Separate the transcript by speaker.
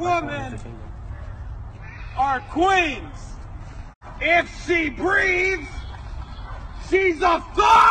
Speaker 1: women are queens. If she breathes, she's a thug.